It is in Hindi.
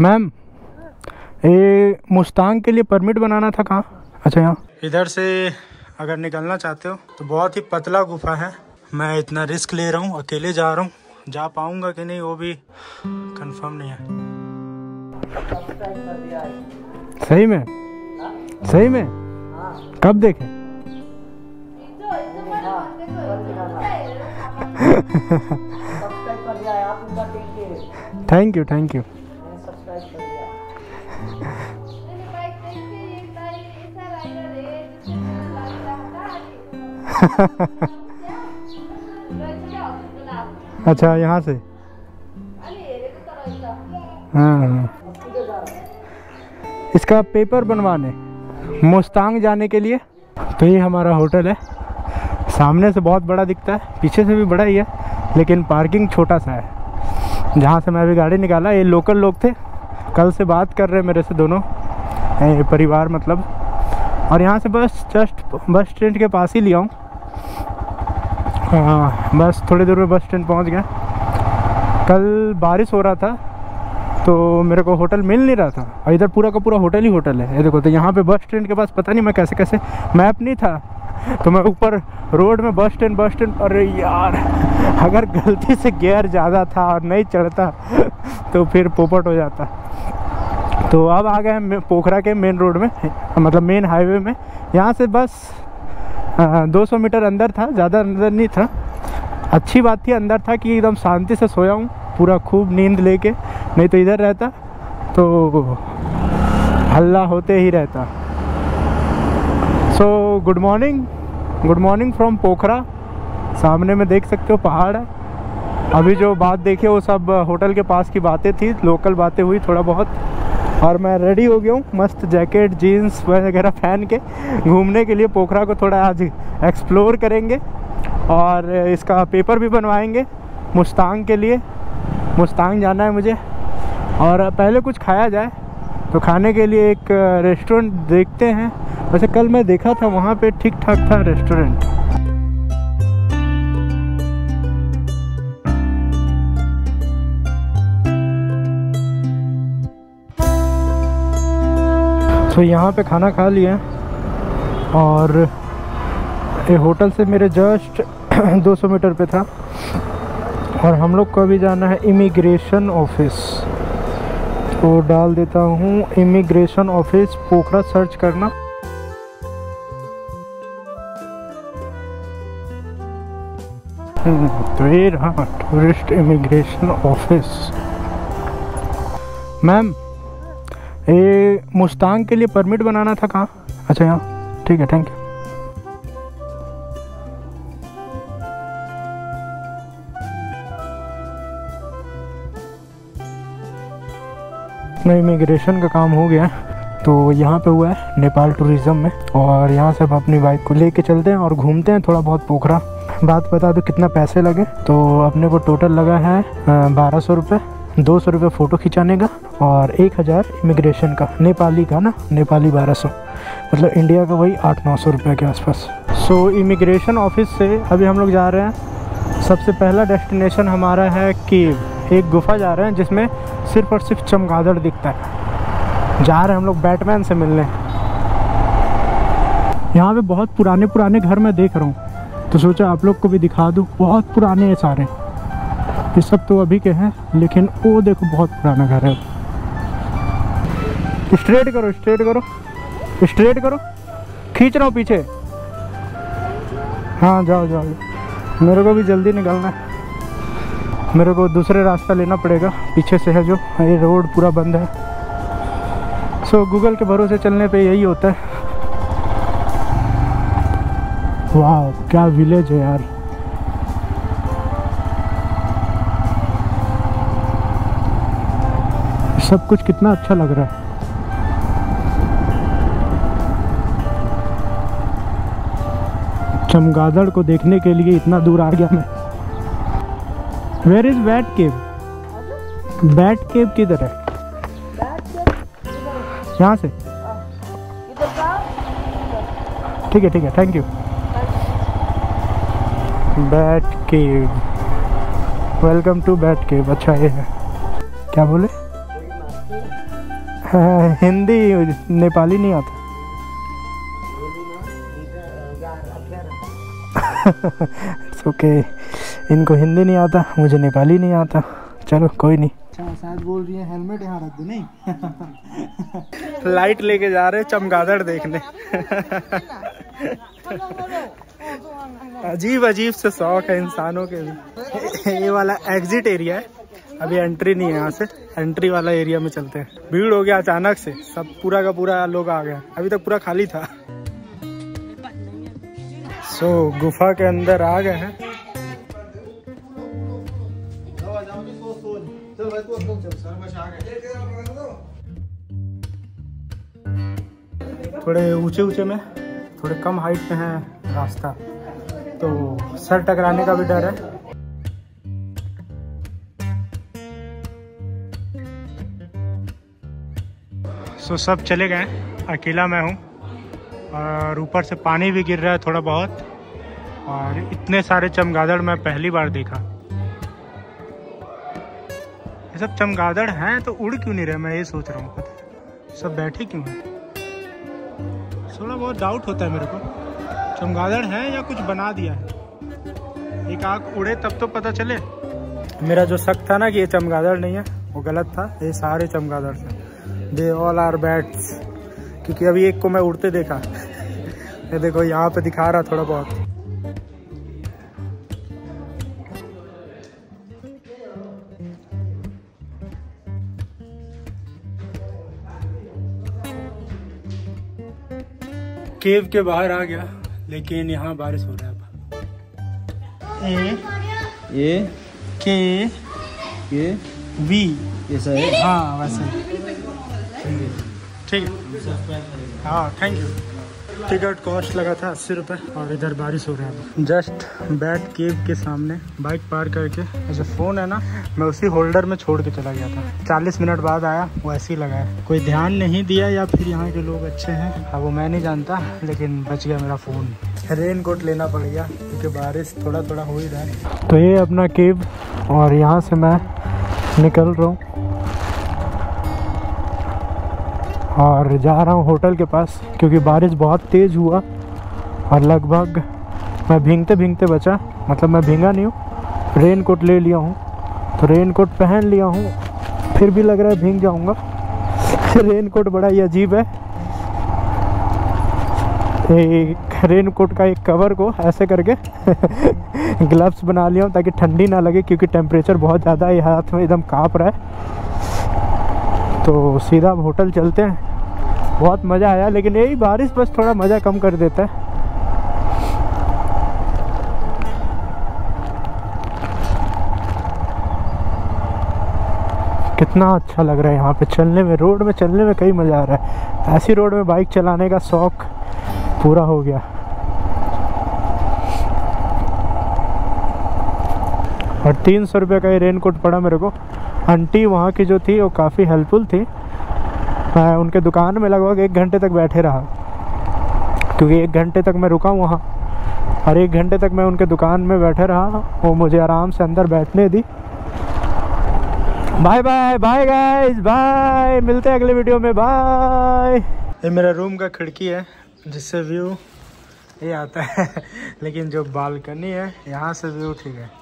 मैम ये मुस्तांग के लिए परमिट बनाना था कहाँ? अच्छा यहाँ। इधर से अगर निकलना चाहते हो तो बहुत ही पतला गुफा है। मैं इतना रिस्क ले रहा हूँ अकेले जा रहा हूँ। जा पाऊँगा कि नहीं वो भी कंफर्म नहीं है। सही में? सही में? कब देखे? थैंक यू थैंक यू अच्छा यहाँ से? हाँ हाँ। इसका पेपर बनवाने। मुस्तांग जाने के लिए। तो ये हमारा होटल है। सामने से बहुत बड़ा दिखता है, पीछे से भी बड़ा ही है, लेकिन पार्किंग छोटा सा है। जहाँ से मैं अभी गाड़ी निकाला, ये लोकल लोग थे। कल से बात कर रहे मेरे से दोनों। परिवार मतलब। और यहाँ से बस, जस्ट बस स्टैंड के पास ही लिया हूँ। हाँ बस थोड़ी देर में बस स्टैंड पहुँच गया। कल बारिश हो रहा था तो मेरे को होटल मिल नहीं रहा था। और इधर पूरा का पूरा होटल ही होटल है। ये देखो तो यहाँ पे बस स्टैंड के पास पता नहीं मैं कैसे कैसे मैप नहीं था तो मैं ऊपर रोड में बस स्टैंड बस स्टैंड, अरे यार, अगर गलती से गियर ज़्यादा था और नहीं चढ़ता तो फिर पोपट हो जाता। तो अब आ गए हम पोखरा के मेन रोड में मतलब मेन हाईवे में। यहाँ से बस दो सौ मीटर अंदर था, ज़्यादा अंदर नहीं था। अच्छी बात थी, अंदर था कि एकदम शांति से सोया हूँ, पूरा खूब नींद लेके, नहीं तो इधर रहता तो हल्ला होते ही रहता। So good morning good morning from Pokhara, सामने में देख सकते हो पहाड़ है। अभी जो बात देखी, वो सब होटल के पास की बातें थी लोकल बातें हुई थोड़ा बहुत। और मैं रेडी हो गया हूँ मस्त जैकेट जीन्स वगैरह पहन के घूमने के लिए। पोखरा को थोड़ा आज एक्सप्लोर करेंगे और इसका पेपर भी बनवाएँगे मुस्तांग के लिए। मुस्तांग जाना है मुझे। और पहले कुछ खाया जाए तो खाने के लिए एक रेस्टोरेंट देखते हैं। वैसे कल मैं देखा था, वहाँ पे ठीक ठाक था रेस्टोरेंट तो यहाँ पे खाना खा लिया। और ये होटल से मेरे जस्ट 200 मीटर पे था। और हम लोग को अभी जाना है इमिग्रेशन ऑफ़िस। तो डाल देता हूँ इमिग्रेशन ऑफ़िस, पोखरा सर्च करना। तो ये रहा टूरिस्ट इमिग्रेशन ऑफ़िस मैम ये मुस्तांग के लिए परमिट बनाना था कहाँ? अच्छा यहाँ। ठीक है थैंक यू अपना इमिग्रेशन का काम हो गया तो यहाँ पे हुआ है नेपाल टूरिज़्म में। और यहाँ से हम अपनी बाइक को लेके चलते हैं और घूमते हैं थोड़ा बहुत पोखरा। बात बता दो, कितना पैसे लगे? तो अपने को टोटल लगा है बारह सौ रुपये दो सौ रुपये फ़ोटो खिंचाने का और एक हज़ार इमिग्रेशन का, नेपाली का ना, नेपाली बारह सौ। मतलब इंडिया का वही आठ नौ सौ रुपये के आसपास। सो इमिग्रेशन ऑफ़िस से अभी हम लोग जा रहे हैं। सबसे पहला डेस्टिनेशन हमारा है कीव एक गुफा जा रहे हैं जिसमें सिर्फ़ और सिर्फ़ चमगादड़ दिखता है। जा रहे हैं हम लोग बैटमैन से मिलने। यहाँ पे बहुत पुराने पुराने घर मैं देख रहा हूँ। तो सोचा आप लोग को भी दिखा दूँ। बहुत पुराने हैं सारे। ये सब तो अभी के हैं लेकिन वो देखो बहुत पुराना घर है। स्ट्रेट करो स्ट्रेट करो स्ट्रेट करो। खींच रहा हूँ पीछे। हाँ जाओ जाओ। मेरे को भी जल्दी निकलना है। मेरे को दूसरे रास्ता लेना पड़ेगा। पीछे से है जो ये रोड पूरा बंद है। सो so, गूगल के भरोसे चलने पे यही होता है। वाह क्या विलेज है यार। सब कुछ कितना अच्छा लग रहा है। चमगादड़ को देखने के लिए इतना दूर आ गया मैं। Where is bat cave bat cave किधर है? यहाँ से। ठीक है ठीक है thank you bat cave welcome to bat cave अच्छा ये है। क्या बोले? हिंदी नेपाली नहीं आता। It's okay okay. इनको हिंदी नहीं आता मुझे नेपाली नहीं आता। चलो कोई नहीं। अच्छा शायद बोल रही है हेलमेट यहाँ रख दो नहीं? लाइट लेके जा रहे चमगादड़ देखने। अजीब अजीब से शौक है इंसानों के भी ये वाला एग्जिट एरिया है। अभी एंट्री नहीं है यहाँ से। एंट्री वाला एरिया में चलते हैं। भीड़ हो गया अचानक से। सब पूरा का पूरा लोग आ गया अभी तक पूरा खाली था। सो so, गुफा के अंदर आ गए हैं। थोड़े ऊँचे ऊँचे में थोड़े कम हाइट में है रास्ता। तो सर टकराने का भी डर है। सो सब चले गए। अकेला मैं हूँ। और ऊपर से पानी भी गिर रहा है थोड़ा बहुत। और इतने सारे चमगादड़ मैं पहली बार देखा। ये सब चमगादड़ हैं तो उड़ क्यों नहीं रहे? मैं ये सोच रहा हूँ पता सब बैठे क्यों हैं? थोड़ा बहुत डाउट होता है मेरे को। चमगादड़ है या कुछ बना दिया है? एक आग उड़े तब तो पता चले। मेरा जो शक था ना कि ये चमगादड़ नहीं है, वो गलत था। ये सारे चमगादड़ थे। दे ऑल आर बैट्स क्योंकि अभी एक को मैं उड़ते देखा। ये देखो यहाँ पे दिखा रहा थोड़ा बहुत। केव के बाहर आ गया लेकिन यहाँ बारिश हो रहा है ए ये? के? ये? वी ऐसा है हाँ वैसे। ठीक। है हाँ थैंक यू टिकट कॉस्ट लगा था अस्सी रुपये और इधर बारिश हो रहा है जस्ट बैट केव के सामने बाइक पार करके, ऐसे फ़ोन है ना, मैं उसी होल्डर में छोड़ के चला गया था। चालीस मिनट बाद आया, वो ऐसे ही लगाया कोई ध्यान नहीं दिया या फिर यहाँ के लोग अच्छे हैं? अब वो मैं नहीं जानता, लेकिन बच गया मेरा फ़ोन रेन कोट लेना पड़ गया, क्योंकि बारिश थोड़ा थोड़ा हो ही रहा है। तो ये अपना केव और यहाँ से मैं निकल रहा हूँ। और जा रहा हूँ होटल के पास, क्योंकि बारिश बहुत तेज़ हुआ और लगभग मैं भींगते भींगते बचा। मतलब मैं भींगा नहीं हूँ रेन कोट ले लिया हूँ। तो रेन कोट पहन लिया हूँ, फिर भी लग रहा है भींग जाऊँगा। रेन कोट बड़ा ही अजीब है। एक रेन कोट का एक कवर को ऐसे करके ग्लव्स बना लिया हूँ, ताकि ठंडी ना लगे, क्योंकि टेम्परेचर बहुत ज़्यादा है, हाथ में एकदम काँप रहा है। तो सीधा अब होटल चलते हैं। बहुत मज़ा आया, लेकिन यही बारिश बस थोड़ा मज़ा कम कर देता है। कितना अच्छा लग रहा है यहाँ पे। चलने में, रोड में, चलने में कई मज़ा आ रहा है। ऐसी रोड में बाइक चलाने का शौक पूरा हो गया। और तीन सौ रुपये का ये रेन कोट पड़ा मेरे को। आंटी वहाँ की जो थी, वो काफ़ी हेल्पफुल थी। मैं उनके दुकान में लगभग एक घंटे तक बैठे रहा, क्योंकि एक घंटे तक मैं रुका वहाँ। और एक घंटे तक मैं उनके दुकान में बैठे रहा, वो मुझे आराम से अंदर बैठने दी। Bye bye bye guys bye मिलते हैं अगले वीडियो में बाय ये मेरा रूम का खिड़की है, जिससे व्यू ये आता है, लेकिन जो बालकनी है, यहाँ से व्यू ठीक है।